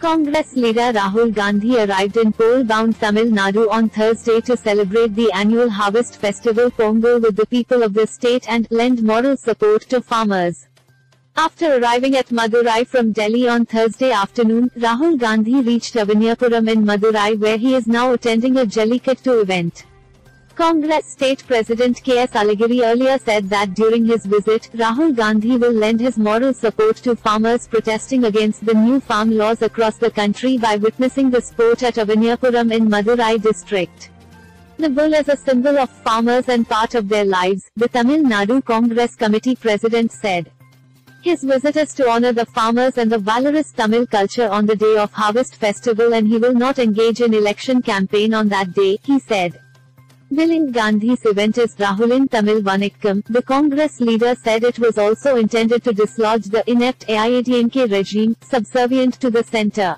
Congress leader Rahul Gandhi arrived in poll-bound Tamil Nadu on Thursday to celebrate the annual harvest festival Pongal with the people of the state and lend moral support to farmers. After arriving at Madurai from Delhi on Thursday afternoon, Rahul Gandhi reached Avaniyapuram in Madurai where he is now attending a Jallikattu event. Congress State President K.S. Alagiri earlier said that during his visit, Rahul Gandhi will lend his moral support to farmers protesting against the new farm laws across the country by witnessing the sport at Avaniyapuram in Madurai district. The bull is a symbol of farmers and part of their lives, the Tamil Nadu Congress Committee President said. His visit is to honor the farmers and the valorous Tamil culture on the day of harvest festival and he will not engage in election campaign on that day, he said. Billing Gandhi's event is Rahulin Tamil Vanakkam. The Congress leader said it was also intended to dislodge the inept AIADMK regime, subservient to the centre.